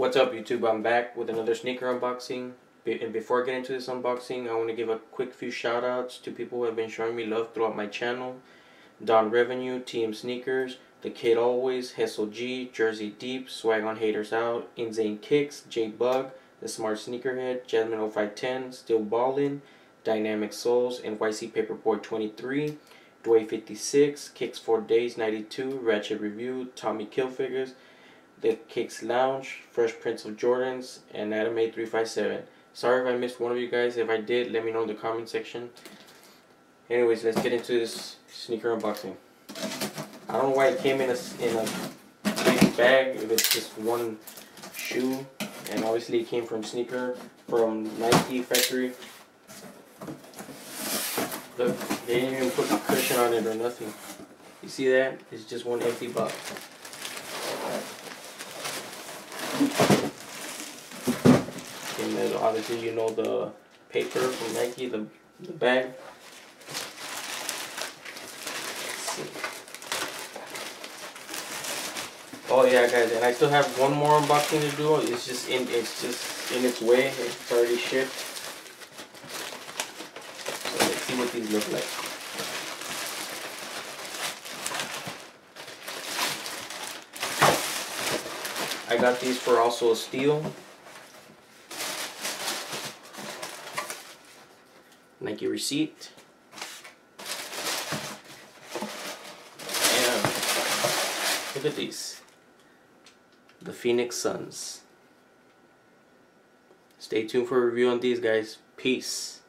What's up YouTube? I'm back with another sneaker unboxing. And before I get into this unboxing, I want to give a quick few shout outs to people who have been showing me love throughout my channel. Don Revenue, TM Sneakers, The Kid Always, Hessel G, Jersey Deep, Swag on Haters Out, Insane Kicks, J Bug, The Smart Sneakerhead, Jasmine 0510, Still Ballin', Dynamic Souls, NYC Paperboy 23, Dway 56, Kicks 4 Days 92, Ratchet Review, Tommy Killfigures, The Kicks Lounge, Fresh Prince of Jordans, and Anime 357. Sorry if I missed one of you guys. If I did, let me know in the comment section. Anyways, let's get into this sneaker unboxing. I don't know why it came in a, in a big bag if it's just one shoe. And obviously it came from sneaker from Nike factory. Look, they didn't even put a cushion on it or nothing. You see that? It's just one empty box. And then obviously you know the paper from Nike, the, the bag. Oh yeah guys, and I still have one more unboxing to do. It's just in it's just in its way. It's already shipped. So let's see what these look like. I got these for also a steal. Nike receipt. And look at these. The Phoenix Suns. Stay tuned for a review on these guys. Peace.